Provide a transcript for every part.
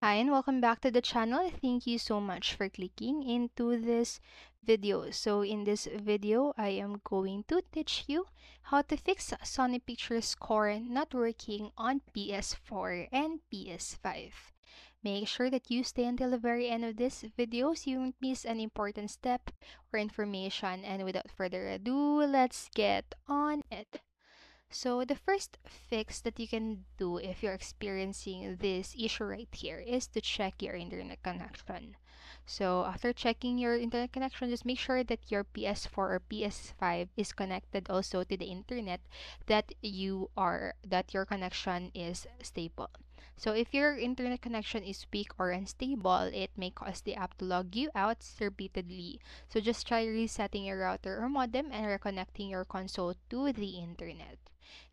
Hi and welcome back to the channel. Thank you so much for clicking into this video. So in this video, I am going to teach you how to fix Sony Pictures Core not working on PS4 and PS5. Make sure that you stay until the very end of this video so you won't miss an important step or information. And without further ado, let's get on it. So the first fix that you can do if you're experiencing this issue right here is to check your internet connection. So after checking your internet connection, just make sure that your PS4 or PS5 is connected also to the internet that you are that your connection is stable. So if your internet connection is weak or unstable, it may cause the app to log you out repeatedly. So just try resetting your router or modem and reconnecting your console to the internet.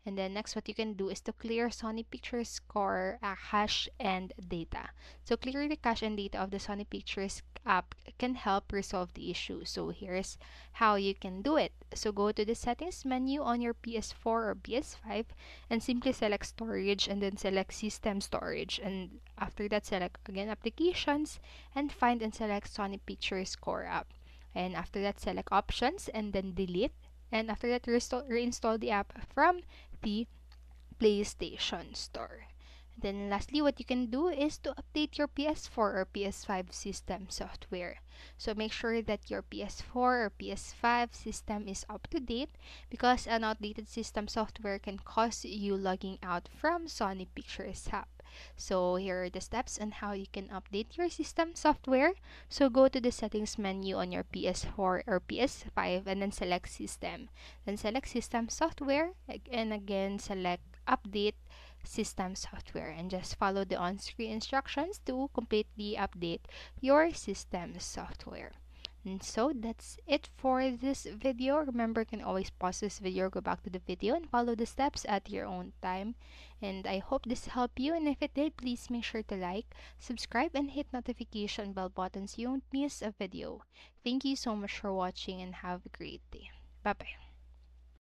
And then next what you can do is to clear Sony Pictures Core uh, cache and data. So clearing the cache and data of the Sony Pictures app can help resolve the issue. So here's how you can do it. So go to the settings menu on your PS4 or PS5 and simply select storage and then select system storage. And after that select again applications and find and select Sony Pictures Core app. And after that select options and then delete and after that reinstall the app from the PlayStation Store. Then lastly, what you can do is to update your PS4 or PS5 system software. So make sure that your PS4 or PS5 system is up to date because an outdated system software can cause you logging out from Sony Pictures app. So here are the steps on how you can update your system software. So go to the settings menu on your PS4 or PS5 and then select system. Then select system software and again select update system software and just follow the on-screen instructions to completely update your system software. And so that's it for this video. Remember, you can always pause this video, go back to the video, and follow the steps at your own time. And I hope this helped you. And if it did, please make sure to like, subscribe, and hit notification bell button so you won't miss a video. Thank you so much for watching and have a great day. Bye-bye.